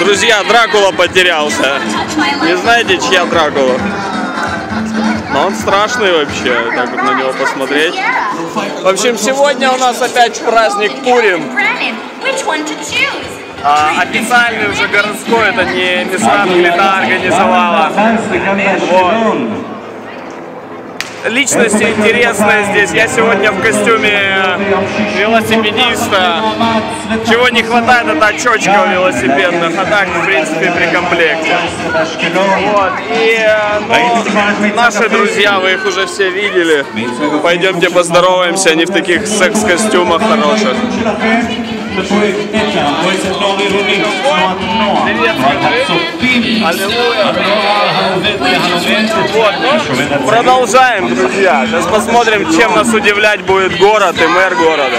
Друзья, Дракула потерялся. Не знаете, чья Дракула? Но он страшный вообще, так вот на него посмотреть. В общем, сегодня у нас опять праздник Пурим. А, официальный уже городской, это не Мисрат Плита организовала. Вот. Личности интересные здесь. Я сегодня в костюме велосипедиста. Чего не хватает, это очочков велосипедных, а так, в принципе, при комплекте. Вот. И э, ну, наши друзья, вы их уже все видели. Пойдемте поздороваемся, они в таких секс-костюмах хороших. Ну, продолжаем, друзья. Сейчас посмотрим, чем нас удивлять будет город и мэр города.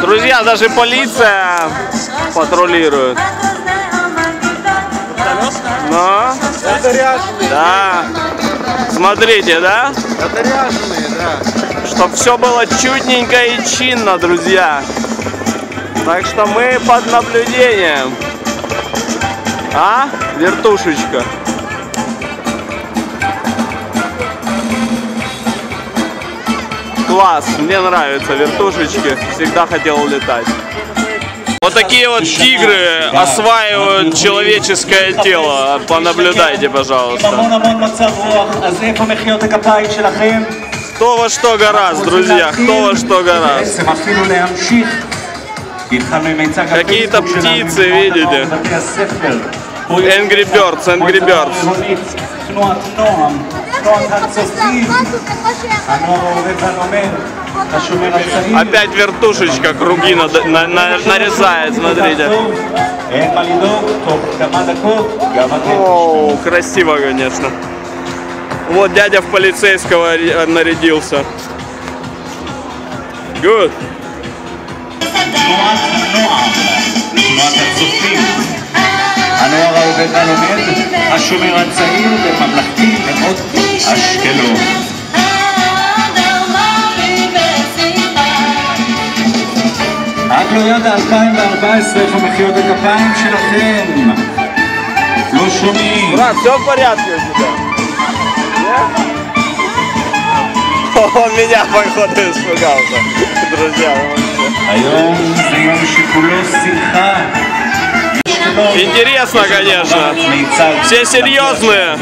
Друзья, даже полиция патрулирует. Но? Это ряженые. Да. Смотрите, да? Это ряженые, да. Чтоб все было чутненько и чинно, друзья. Так что мы под наблюдением. А? Вертушечка. Класс, мне нравятся вертушечки. Всегда хотел летать. Вот такие вот тигры осваивают человеческое тело. Понаблюдайте, пожалуйста. Кто во что гораздо, друзья, кто во что гораздо. Какие-то птицы, видите? Angry Birds, Angry Birds. Опять вертушечка, круги на, на, на, нарезает, смотрите. О, красиво, конечно. Вот дядя в полицейского ри- нарядился. Good. תנועת הנוער, תנועת הצופים, הנוער העובד והלומד, השומר הצעיר בממלכתי נאות אשקלון. עד לא יד 2014, איפה מחיאות הכפיים שלכם? לא שומעים. Брат, все в он меня, походу, испугался, друзья. Интересно, конечно. Все серьезные.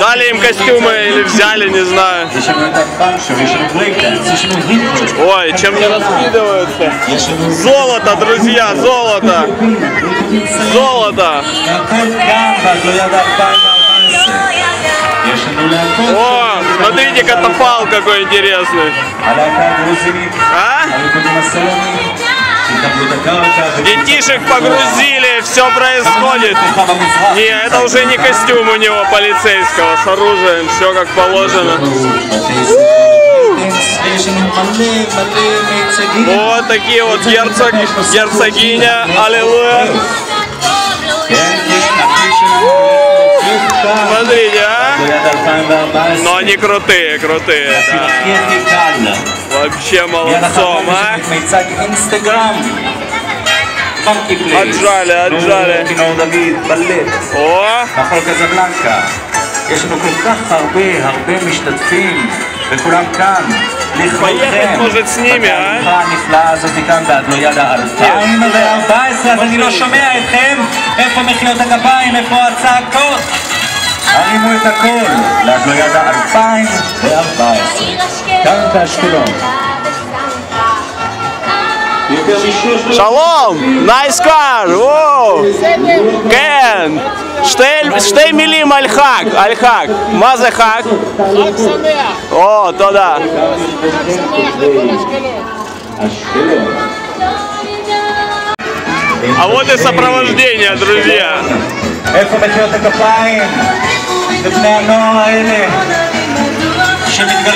Дали им костюмы или взяли, не знаю. Ой, чем не раскидываются? Золото, друзья, золото! Золото! О, смотрите, катафал какой интересный. А? Детишек погрузили, все происходит. Не, это уже не костюм у него полицейского, с оружием, все как положено. Вот такие вот герцог, герцогиня, аллилуйя. Смотрите, а? Но они крутые, крутые, да. הכי הכי קל. Вообще מיד אחר молодцом, כך а? יש לנו את מיצג אינסטגרם. פאנקי פלייס. אג'אלה, אג'אלה. כינור דוד, בלט. О, מחול קזבלנקה. יש לנו כל כך הרבה, הרבה משתתפים, וכולם כאן, לכבודכם. может, с nими, אה? בתהלוכה הנפלאה הזאת כאן באדלוידה 2014, אז אני לא שומע אתכם. איפה מחיאות הכפיים? איפה הצעקות? הרימו את הכל לאדלוידה 2014. כאן באשקלון. יותר משלוש Шалом! Nice car! Воу! Кен! Штей, штей милим альхак! Альхак! Мазе хак! О, туда! אשקלון. А вот и сопровождение, друзья! איפה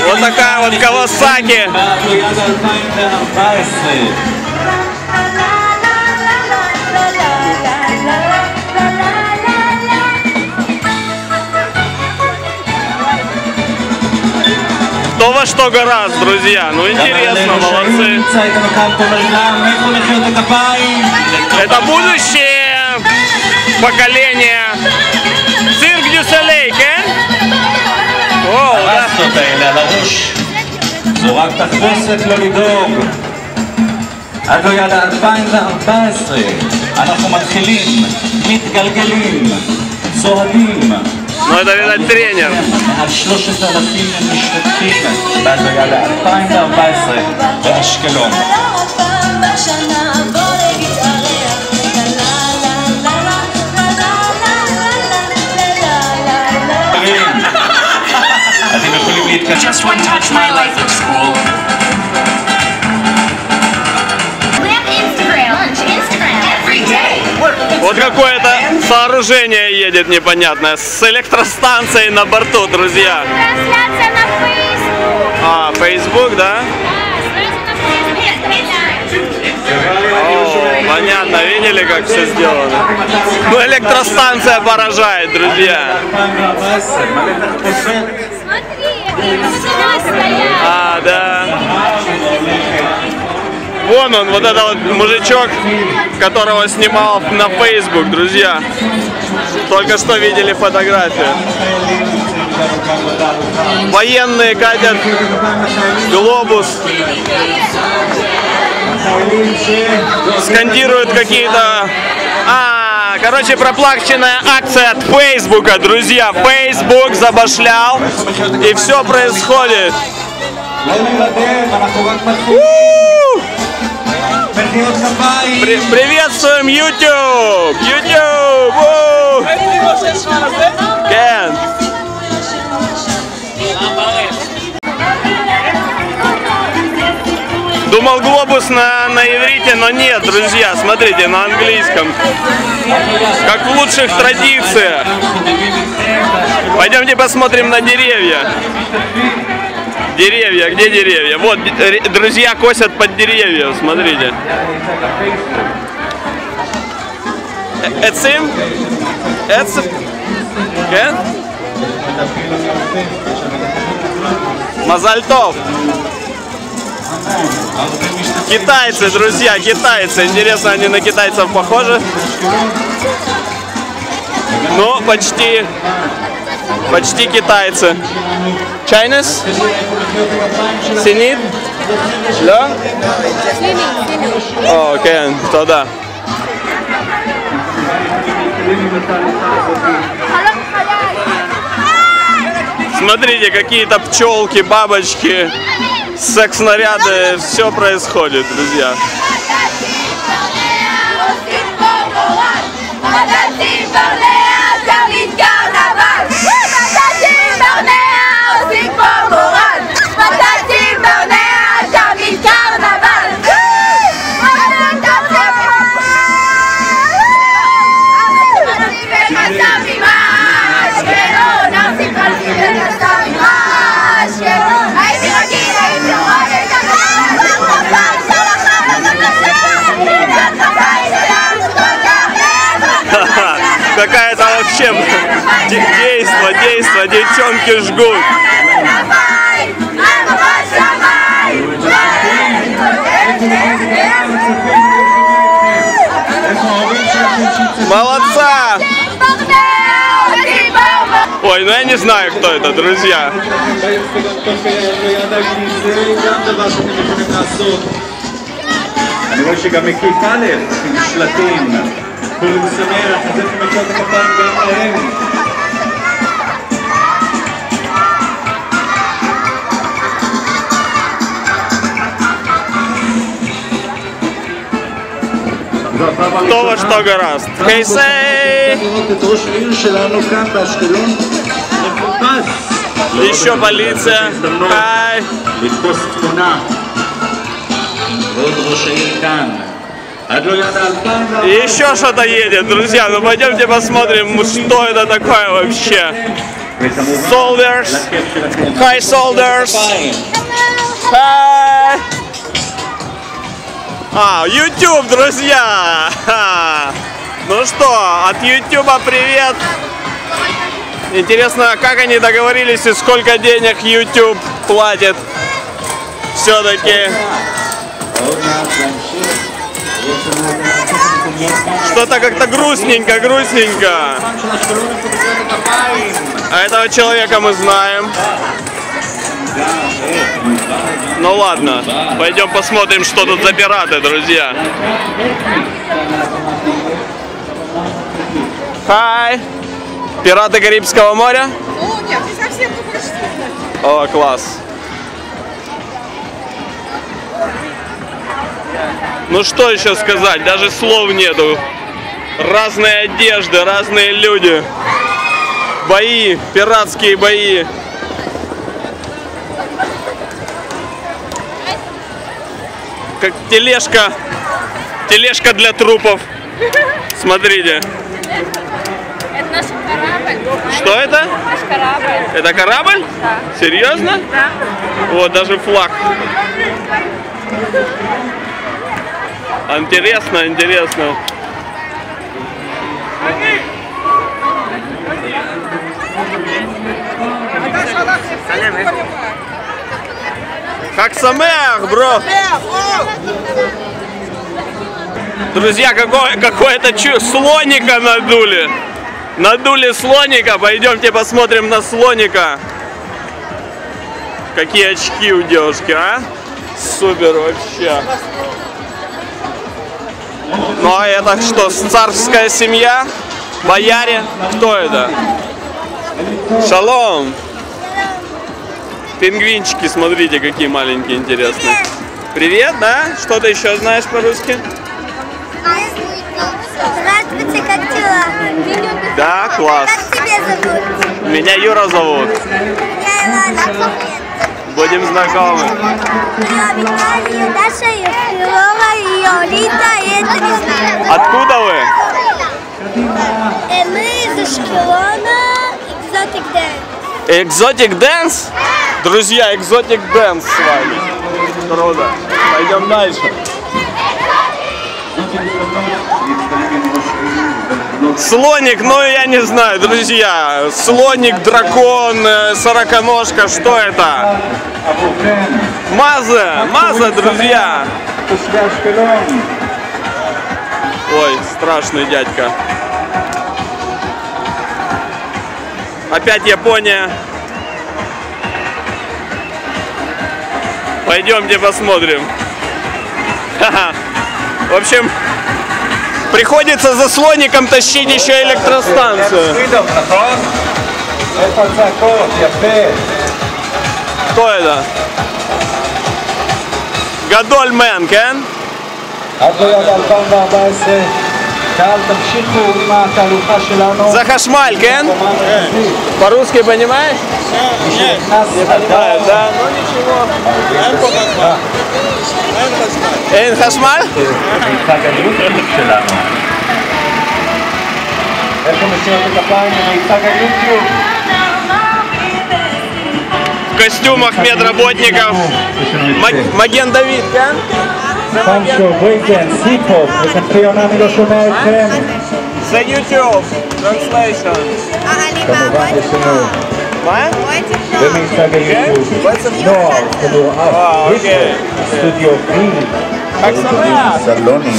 вот такая вот Кавасаки. Кто во что гораздо, друзья. Ну интересно, молодцы. Это будущее поколение. Цирк Дюсале. Солей, כן? וואו, да. הרסטות האלה על הראש. זו רק תחפושת לא לדאוג. עד לא יד 2014 אנחנו מתחילים, מתגלגלים, צועדים. Ну, это, видать, тренер. מעל 3,000 משתתפים בעד לא יד 2014 באשקלון. Just one touch, my life looks cool. Вот какое-то сооружение едет непонятное с электростанцией на борту, друзья. Трансляция на Facebook. А, Facebook, да? О, понятно, видели, как все сделано? Ну, электростанция поражает, друзья. Смотри. А, да. Вон он, вот это вот мужичок, которого снимал на Facebook, друзья. Только что видели фотографию. Военные катят глобус, скандируют какие-то... Короче, проплаченная акция от Фейсбука, друзья. Фейсбук забашлял, и все происходит. При приветствуем YouTube! YouTube! Кен! думал глобус на, на иврите, но нет, друзья, смотрите, на английском. Как в лучших традициях. Пойдемте посмотрим на деревья. Деревья, где деревья? Вот, друзья косят под деревья, смотрите. Эцим? Эцим? Мазальтов. Китайцы, друзья, китайцы. Интересно, они на китайцев похожи? Ну, почти. Почти китайцы. Chinese? Синит? Да? О, окей, тогда. Смотрите, какие-то пчелки, бабочки секс-наряды, все происходит, друзья. Давид Карнавал! Какая-то вообще де- действо, действо, девчонки жгут. Молодца! Ой, ну я не знаю, кто это, друзья. זה גם דבר שאתם יכולים לעשות. אני רואה שגם מקיף א' עם שלטים. ולמשמח את זה שמקום הכפיים גם להם. טוב אשתו גרסת. חייסי! לראות את ראש העיר שלנו כאן באשקלון, מפורפס. אישו בליצה, היי. לתפוס תמונה. ועוד ראש העיר כאן. И еще что-то едет, друзья. Ну пойдемте посмотрим, что это такое вообще. Soldiers. Hi, soldiers. А, YouTube, друзья. Ну что, от YouTube привет. Интересно, как они договорились и сколько денег YouTube платит все-таки что-то как-то грустненько, грустненько. А этого человека мы знаем. Ну ладно, пойдем посмотрим, что тут за пираты, друзья. Хай! Пираты Карибского моря? О, нет, не совсем. О, класс. Ну что еще сказать, даже слов нету. Разные одежды, разные люди. Бои, пиратские бои. Как тележка, тележка для трупов. Смотрите. Это наш корабль. Что это? Наш корабль. Это корабль? Да. Серьезно? Да. Вот, даже флаг. Интересно, интересно. Как самех, бро! Друзья, какое, какое-то чу... слоника надули. Надули слоника. Пойдемте посмотрим на слоника. Какие очки у девушки, а? Супер вообще. Ну а это что, царская семья? Бояре? Кто это? Шалом! Пингвинчики, смотрите, какие маленькие, интересные. Привет, да? Что ты еще знаешь по-русски? Здравствуйте, как дела? Да, класс. Как тебя зовут? Меня Юра зовут. Меня Ивана. Будем знакомы. Откуда вы? Мы из Ашкелона, Exotic Dance. Экзотик Дэнс? Друзья, Экзотик Дэнс с вами. Круто. Пойдем дальше. Слоник, ну я не знаю, друзья. Слоник, дракон, э, сороконожка, что это? Маза, маза, друзья. Ой, страшный дядька. Опять Япония. Пойдемте посмотрим. В общем... приходится за слоником тащить еще электростанцию. פרידום, נכון? איפה הצעקות? יפה. Кто это? Гадоль Мэн, Кен? עד ליד 2014. קהל, תמשיכו עם התהלוכה שלנו. За хашмаль, Кен? По-русски понимаешь? מי שנכנס Да, да, ну ничего. אין חשמל? מצד היוטיוב שלנו. איפה מסירות הכפיים במיצג היוטיוב? В костюмах медработников. Ма- Маген Давид, Кен? Санчо, Breakdance, Hip Hop, el campeonato nacional FEM. За YouTube, Translation. Камуга Эсену. Деминстага YouTube. Но, Камуга Ап, Студио Фри, Салони.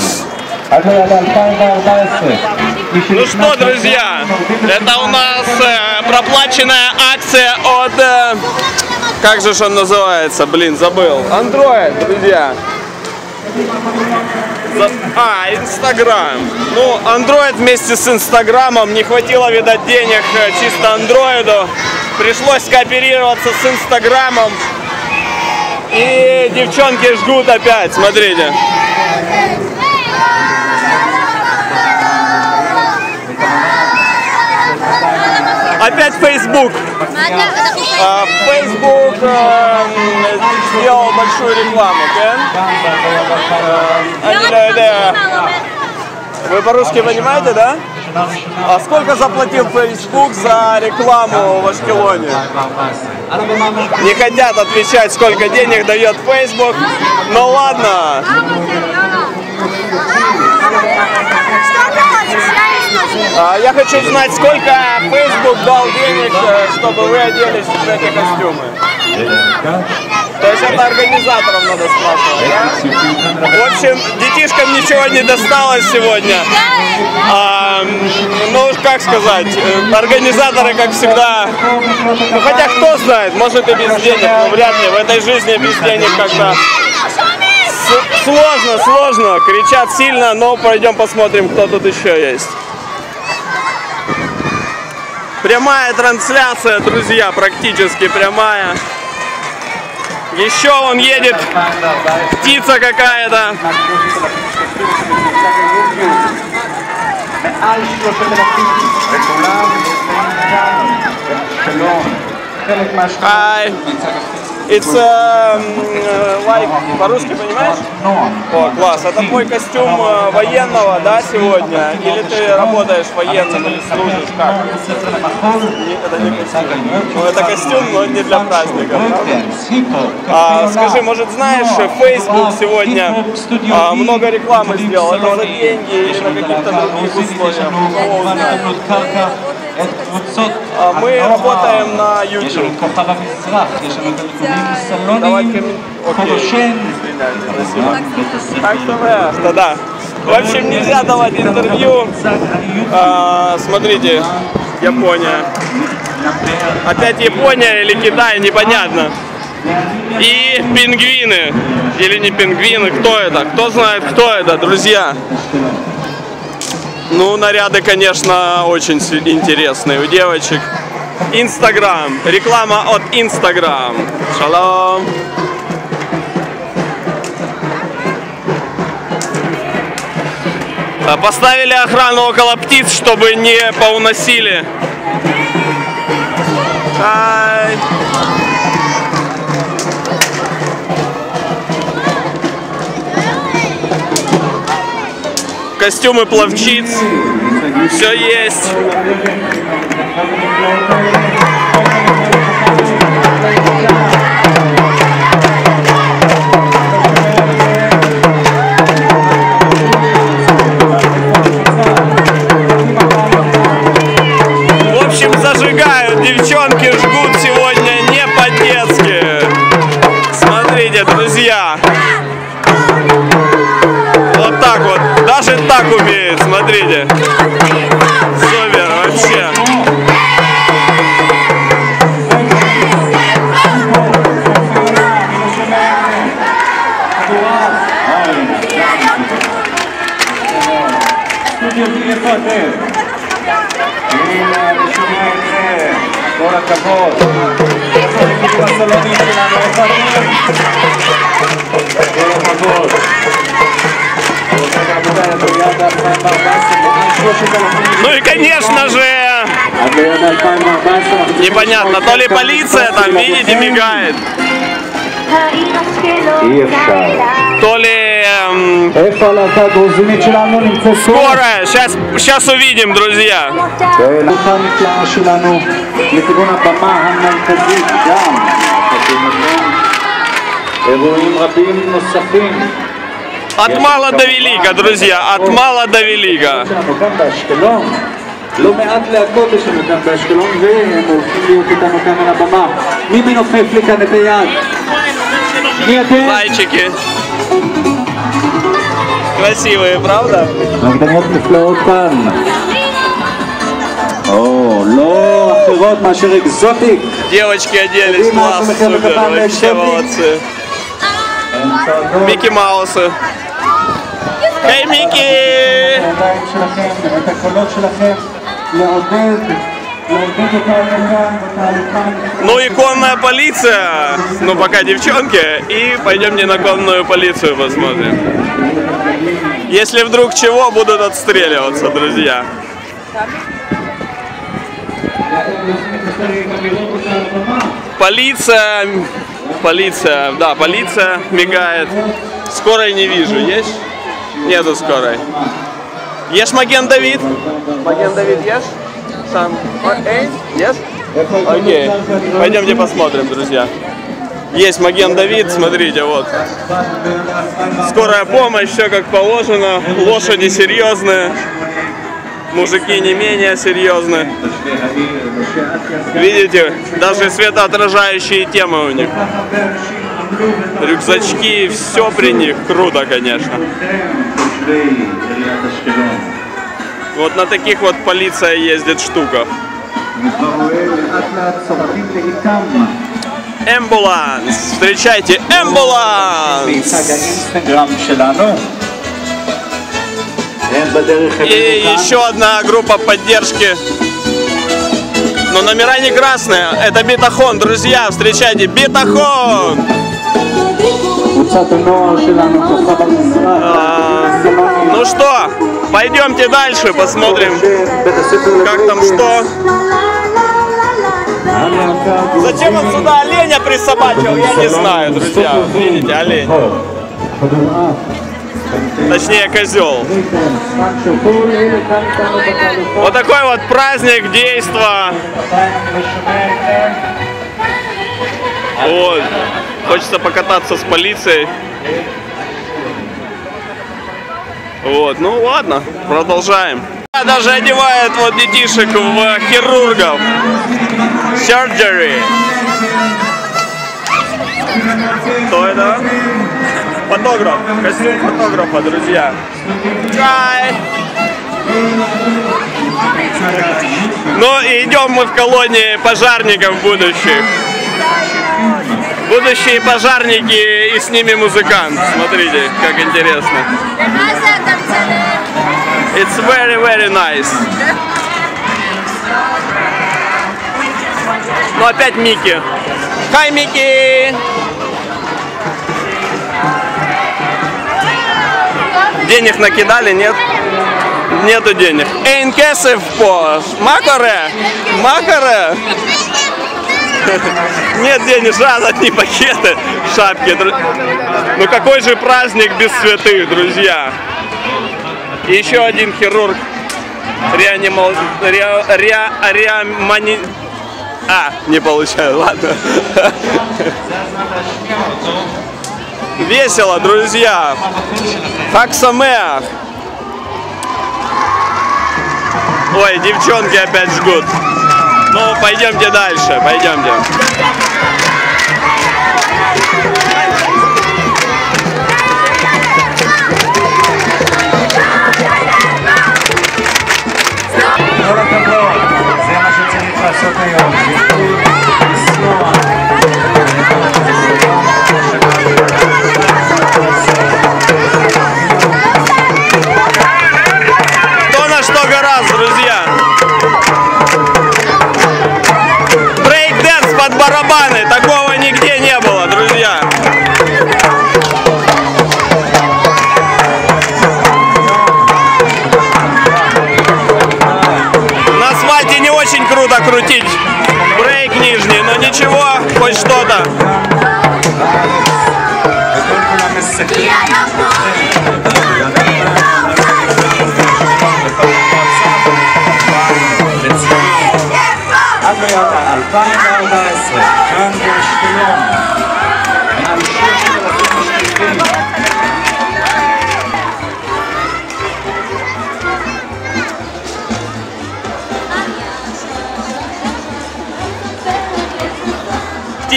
Ну что, друзья, это у нас э, проплаченная акция от... Э, как же он называется? Блин, забыл. Android, друзья. А, Инстаграм. Ну, Android вместе с Инстаграмом не хватило, видать, денег э, чисто Андроиду. Пришлось кооперироваться с Инстаграмом. И девчонки жгут опять, смотрите. Опять Facebook. А, Facebook э, сделал большую рекламу, Кен? Они это- Вы по-русски понимаете, да? А сколько заплатил Facebook за рекламу в Ашкелоне? Не хотят отвечать, сколько денег дает Facebook. Ну ладно. Я хочу знать, сколько Facebook дал денег, э, чтобы вы оделись в эти костюмы. То есть это организаторов надо спрашивать, да? В общем, детишкам ничего не досталось сегодня. А, ну, как сказать, э, организаторы, как всегда, ну, хотя кто знает, может и без денег, но вряд ли. В этой жизни без денег как-то сложно, сложно. Кричат сильно, но пойдем посмотрим, кто тут еще есть. Прямая трансляция, друзья, практически прямая. Еще он едет, птица какая-то. Hi. It's uh, like, по-русски понимаешь? О, класс. Это твой костюм э, военного, да, сегодня? Или ты работаешь военным или служишь? Как? Это не костюм. Ну, это костюм, но не для праздника? А, скажи, может, знаешь, Facebook сегодня а, много рекламы сделал? Это за деньги или на каких-то других условиях? Мы работаем на YouTube. Давайте Так что да, да. В общем, нельзя давать интервью. А, смотрите, Япония. Опять Япония или Китай, непонятно. И пингвины. Или не пингвины, кто это? Кто знает, кто это, друзья? Ну, наряды, конечно, очень интересные у девочек. Инстаграм. Реклама от Инстаграм. Шалом. А, Поставили охрану около птиц, чтобы не поуносили. Ай. Костюмы пловчиц. Все есть. В общем, зажигают. Девчонки жгут сегодня не по-детски. Смотрите, друзья. Умеет, смотрите. Ну и, конечно же, עד ליד 2014, אנחנו непонятно, то ли полиция там, видите, мигает, אי אפשר. то ли эм, איפה הלהקה הגרוזינית שלנו נמצאת פה? скорая. Сейчас, сейчас увидим, друзья. ולהקה הנפלאה שלנו לכיוון הבמה המרכזית גם. אירועים רבים נוספים От мала до велика, друзья, от мала до велика. שלנו כאן באשקלון. לא מעט להקות יש לנו כאן באשקלון והם הולכים להיות איתנו כאן על הבמה. מי מנופף לי כאן את היד? מי אתם? Зайчики. Красивые, правда? רקדניות נפלאות כאן. או, לא אחרות מאשר אקזוטיק. Девочки оделись, класс, супер, вообще молодцы. הן צועדות Микки Маусы. Эй, Микки! הידיים שלכם, את הקולות שלכם, לעודד, לעודד אותנו כאן בתהלוכה Ну и конная полиция. Ну пока девчонки. И пойдемте на конную полицию посмотрим. Если вдруг чего, будут отстреливаться, друзья. Полиция, полиция, да, полиция мигает. Скорой не вижу, есть? Нету скорой. Ешь Маген Давид? Маген Давид ешь? Сам. Эй, ешь? Окей. Пойдемте посмотрим, друзья. Есть Маген Давид, смотрите, вот. Скорая помощь, все как положено. Лошади серьезные. Мужики не менее серьезные. Видите, даже светоотражающие темы у них рюкзачки, все при них, круто, конечно. Вот на таких вот полиция ездит штуках. Эмбуланс! Встречайте, эмбуланс! И еще одна группа поддержки. Но номера не красные, это битахон, друзья, встречайте, битахон! Ну что, пойдемте дальше, посмотрим, как там что. Зачем он сюда оленя присобачил, я не знаю, друзья. Видите, олень. Точнее, козел. Вот такой вот праздник, действо. Вот. Хочется покататься с полицией. Вот, ну ладно, продолжаем. Даже одевают вот детишек в хирургов. Surgery. Кто это? Фотограф. Костюм фотографа, друзья. Try. Ну и идем мы в колонии пожарников будущих. Будущие пожарники и с ними музыкант. Смотрите, как интересно. It's very, very nice. Ну опять Микки. Хай, Микки! Денег накидали, нет? Нету денег. Эйн кесев по Макаре! Макаре! Нет денег, а одни пакеты, шапки. Ну какой же праздник без святых, друзья? И еще один хирург. Реанимал... Ре... Ре... Реамани... А, не получаю, ладно. Весело, друзья. Хаксамеах. Ой, девчонки опять жгут. Ну, пойдемте дальше, пойдемте. Город Добро, взаимоотношения все приемки.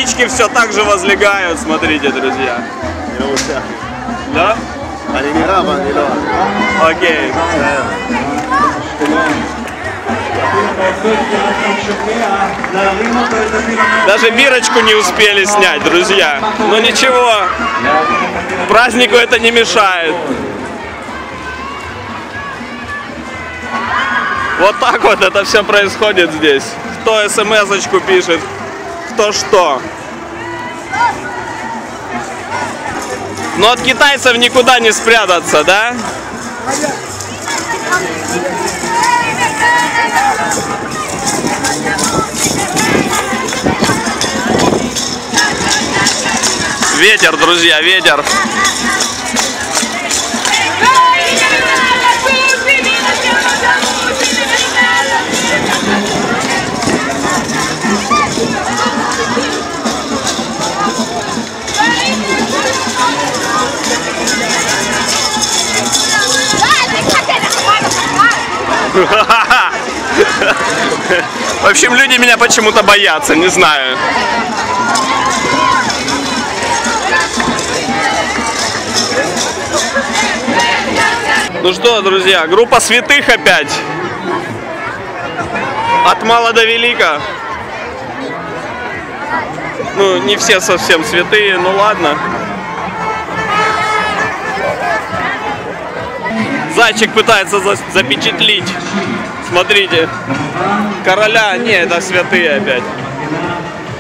птички все так же возлегают, смотрите, друзья. Да? Окей. Даже бирочку не успели снять, друзья. Но ничего, празднику это не мешает. Вот так вот это все происходит здесь. Кто смс-очку пишет, кто что. Но от китайцев никуда не спрятаться, да? Ветер, друзья, ветер. В общем, люди меня почему-то боятся, не знаю. Ну что, друзья, группа святых опять. От мала до велика. Ну, не все совсем святые, ну ладно. Зайчик пытается за- запечатлить. Смотрите. Короля, не, это святые опять.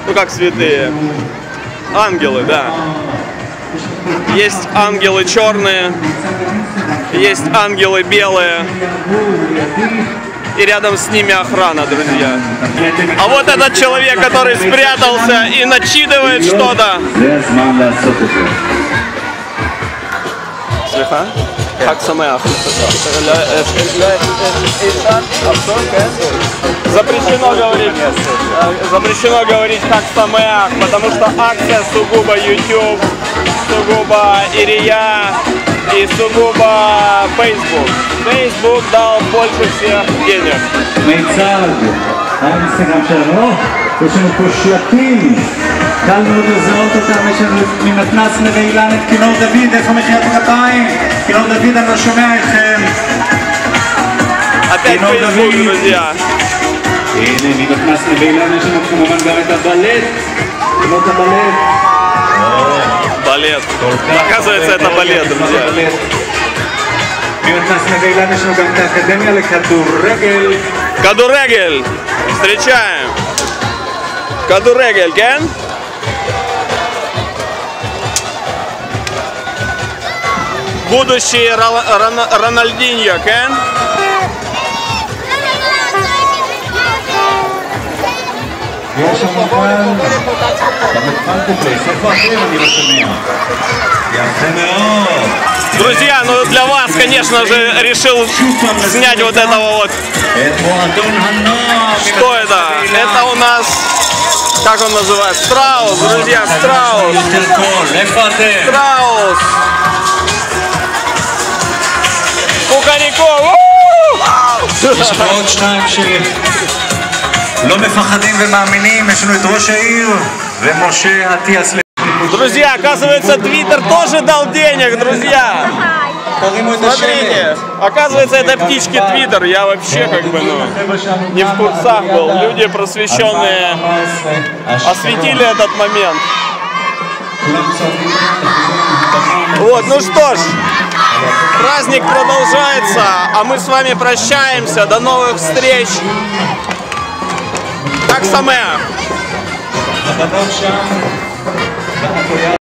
Ну как святые? Ангелы, да. Есть ангелы черные, есть ангелы белые. И рядом с ними охрана, друзья. А вот этот человек, который спрятался и начитывает что-то. זה הזמן לעשות את זה. סליחה? חג שמח. Запрещено говорить, запрещено говорить как самых, потому что акция сугубо YouTube, сугубо Ирия и сугубо Facebook. Facebook дал больше всех денег. מיצג, האינסטגרם שלנו, או, יש לנו פה שלטים, קל מאוד לזהות אותם, יש לנו ממתנ"ס נווה אילן את כינור דוד, איפה מחיאות הכפיים? כינור דוד, אני לא שומע אתכם. Опять Кино Facebook, Давид. друзья. הנה, ממתנ"ס נווה אילן יש לנו כמובן גם את הבלט, כינות הבלט. Балет. Оказывается, это балет, друзья. ממתנ"ס נווה אילן יש לנו גם את האקדמיה לכדורגל. Кадурегель. Встречаем. Kadurga kelgan. Будущий Рональдиньо, Кен. Друзья, ну для вас, конечно же, решил снять вот этого вот. Что это? Это у нас как он называется? Страус, друзья, страус. יותר קול, איפה אתם? Страус. Кукарико. יש פה עוד שניים שלא מפחדים ומאמינים, יש לנו את ראש העיר ומשה אטיאס. Друзья, оказывается, Твиттер тоже дал денег, друзья. Смотрите, оказывается, это птички Твиттер. Я вообще как бы ну, не в курсах был. Люди просвещенные осветили этот момент. Вот, ну что ж, праздник продолжается, а мы с вами прощаемся. До новых встреч. Так самое.